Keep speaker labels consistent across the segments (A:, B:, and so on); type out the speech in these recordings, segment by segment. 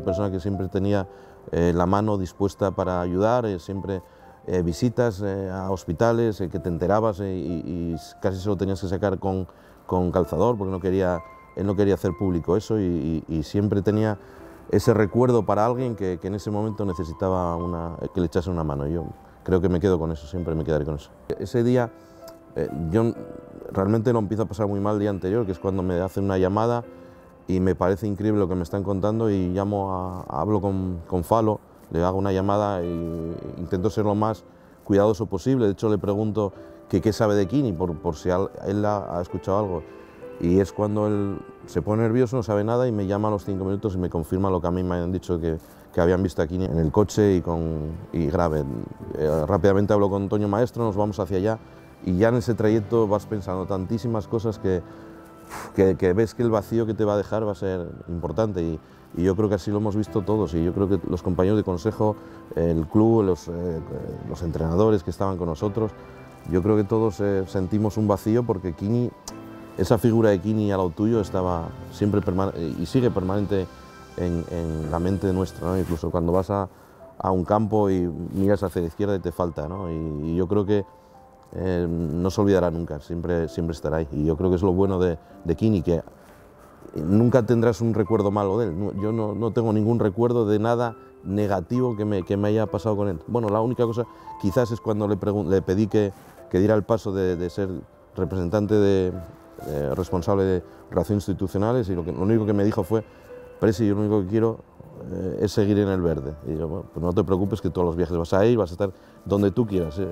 A: persona que siempre tenía la mano dispuesta para ayudar, siempre visitas a hospitales, que te enterabas y, casi se lo tenías que sacar con, con calzador porque no quería, él no quería hacer público eso y, siempre tenía ese recuerdo para alguien que, en ese momento necesitaba una, que le echase una mano. Yo creo que me quedo con eso, siempre me quedaré con eso. Ese día eh, yo realmente lo empiezo a pasar muy mal el día anterior, que es cuando me hacen una llamada y me parece increíble lo que me están contando y llamo a, hablo con, con Falo, le hago una llamada e intento ser lo más cuidadoso posible. De hecho, le pregunto que qué sabe de Kini, por, por si él ha, escuchado algo. Y es cuando él se pone nervioso, no sabe nada y me llama a los cinco minutos y me confirma lo que a mí me han dicho que, que habían visto a Kini en el coche y, con, y grave. Eh, rápidamente hablo con Toño Maestro, nos vamos hacia allá y ya en ese trayecto vas pensando tantísimas cosas que, que, ves que el vacío que te va a dejar va a ser importante y, yo creo que así lo hemos visto todos y yo creo que los compañeros de consejo, el club, los, eh, entrenadores que estaban con nosotros, yo creo que todos eh, sentimos un vacío porque Kini, esa figura de Kini al lado tuyo estaba siempre y sigue permanente en, la mente nuestra, incluso cuando vas a, un campo y miras hacia la izquierda y te falta. Y, yo creo que eh, no se olvidará nunca, siempre, siempre estará ahí. Y yo creo que es lo bueno de, de Kini, que nunca tendrás un recuerdo malo de él. Yo no, no tengo ningún recuerdo de nada negativo que me, que me, haya pasado con él. Bueno, la única cosa quizás es cuando le, pedí que, que diera el paso de, ser representante de, responsable de relaciones institucionales y lo, que, lo único que me dijo fue, Presi, yo lo único que quiero eh, es seguir en el verde. Y yo, pues no te preocupes que todos los viajes vas a ir, vas a estar donde tú quieras. Eh,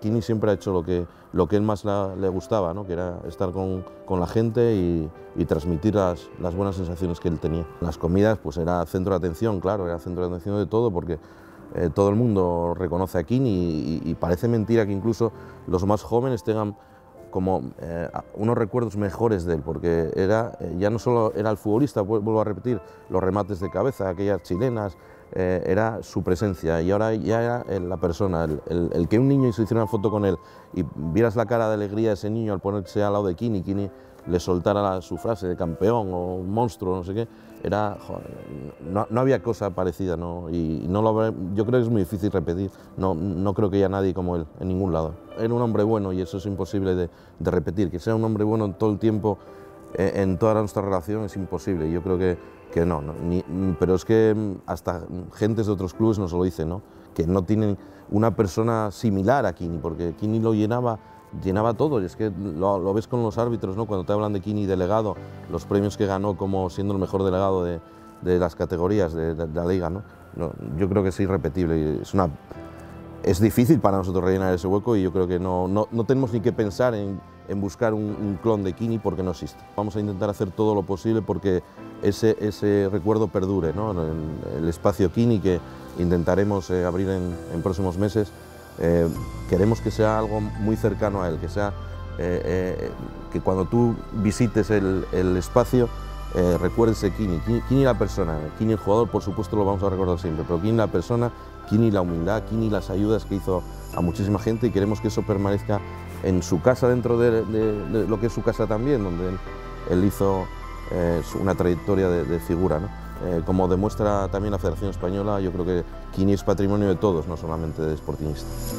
A: Kini siempre ha hecho lo que, lo que él más le gustaba, ¿no? que era estar con, con la gente y, y transmitir las, las, buenas sensaciones que él tenía. Las comidas pues era centro de atención, claro, era centro de atención de todo porque eh, todo el mundo reconoce a Kini y, parece mentira que incluso los más jóvenes tengan como eh, unos recuerdos mejores de él, porque era, eh, ya no solo era el futbolista, vuelvo a repetir, los remates de cabeza, aquellas chilenas, era su presencia y ahora ya era la persona, el, que un niño se hiciera una foto con él y vieras la cara de alegría de ese niño al ponerse al lado de Kini, Kini le soltara su frase de campeón o monstruo, no sé qué, era, no, no, había cosa parecida, ¿no? y no lo, yo creo que es muy difícil repetir, no, no creo que haya nadie como él en ningún lado. Era un hombre bueno y eso es imposible de, de repetir, que sea un hombre bueno en todo el tiempo, eh, en toda nuestra relación es imposible, yo creo que, que no, pero es que hasta gentes de otros clubes nos lo dicen, ¿no? que no tienen una persona similar a Kini, porque Kini lo llenaba llenaba todo, y es que lo, ves con los árbitros, ¿no? cuando te hablan de Kini delegado, los premios que ganó como siendo el mejor delegado de, de las categorías de, la liga, ¿no? yo creo que es irrepetible, es, una, es difícil para nosotros rellenar ese hueco y yo creo que no, no, no tenemos ni que pensar en, en buscar un, clon de Kini porque no existe. Vamos a intentar hacer todo lo posible porque ese, ese recuerdo perdure, ¿no? el, espacio Kini que intentaremos eh, abrir en, próximos meses eh, queremos que sea algo muy cercano a él, que sea eh, que cuando tú visites el, espacio recuerdes Kini, Kini, la persona, Kini el jugador por supuesto lo vamos a recordar siempre, pero Kini la persona, Kini la humildad, Kini las ayudas que hizo a muchísima gente y queremos que eso permanezca en su casa dentro de, lo que es su casa también, donde él, hizo una trayectoria de, figura. Eh, como demuestra también la Federación Española, yo creo que Kini es patrimonio de todos, no solamente de Sportingistas.